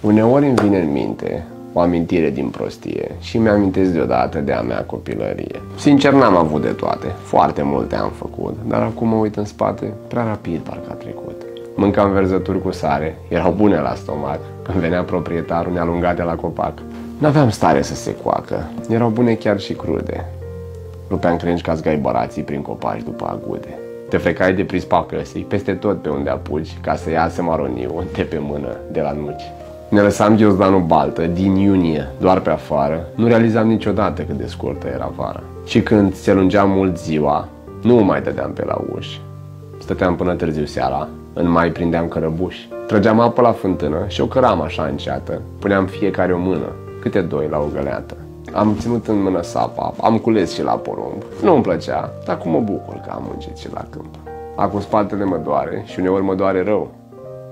Uneori îmi vine în minte o amintire din prostie și mi-amintesc deodată de a mea copilărie. Sincer, n-am avut de toate. Foarte multe am făcut, dar acum mă uit în spate, prea rapid parcă a trecut. Mâncam verzături cu sare, erau bune la stomac. Când venea proprietarul, ne alunga de la copac. N-aveam stare să se coacă, erau bune chiar și crude. Rupeam crengi ca zgaibărații prin copaci după agude. Te frecai de prispa căsii, peste tot pe unde apuci, ca să iasă maroniu de pe mână, de la nuci. Ne lăsam ghiozdanul baltă, din iunie, doar pe afară. Nu realizam niciodată cât de scurtă era vara. Și când se lungea mult ziua, nu mai dădeam pe la uși. Stăteam până târziu seara, în mai prindeam cărăbuși. Trăgeam apă la fântână și o căram așa înceată. Puneam fiecare o mână, câte doi la o găleată. Am ținut în mână sapa, am cules și la porumb. Nu îmi plăcea, dar cum mă bucur că am muncit și la câmp. Acum spatele mă doare și uneori mă doare rău,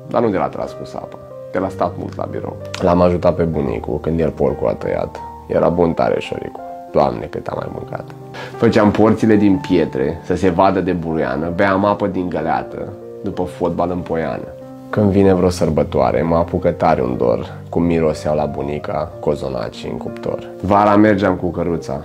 dar nu de la tras cu sapa, de la stat mult la birou. L-am ajutat pe bunicul când el porcul a tăiat. Era bun tare șoricul. Doamne, cât am mai mâncat. Făceam porțile din pietre să se vadă de buruiană, beam apă din găleată, după fotbal în poiană. Când vine vreo sărbătoare, mă apucă tare un dor, cum miroseau la bunica, cozonaci în cuptor. Vara mergeam cu căruța,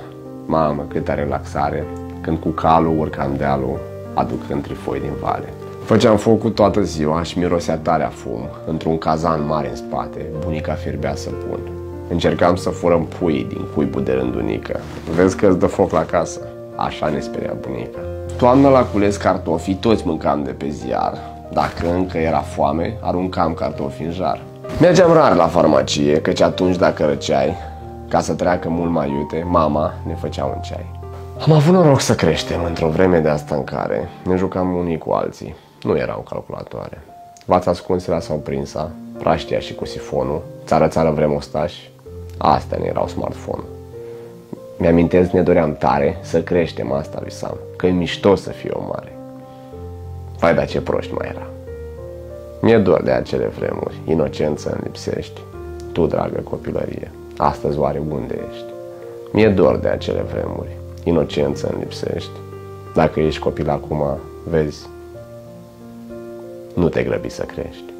mamă, câtă relaxare, când cu calul urcam dealul, aducând trifoi din vale. Făceam focul toată ziua și mirosea tare a fum. Într-un cazan mare în spate, bunica fierbea să pun. Încercam să furăm pui din cuibul de rândunică. Vezi că îți dă foc la casă. Așa ne speria bunica. Toamna la cules cartofii, toți mâncam de pe ziar. Dacă încă era foame, aruncam cartofi în jar. Mergeam rar la farmacie, căci atunci dacă răceai, ca să treacă mult mai iute, mama ne făcea un ceai. Am avut noroc să creștem într-o vreme de asta în care ne jucam unii cu alții. Nu erau calculatoare. V-ați ascuns la sau prinsa, praștia și cu sifonul, țară-țară vrem ostași, astea ne erau smartphone. Mi-amintesc, ne doream tare să creștem asta visam, că e mișto să fie o mare. Vai, dar ce proști mai era. Mi-e dor de acele vremuri, inocență îmi lipsești. Tu, dragă copilărie, astăzi oare unde ești? Mi-e dor de acele vremuri, inocență îmi lipsești. Dacă ești copil acum, vezi, nu te grăbi să crești.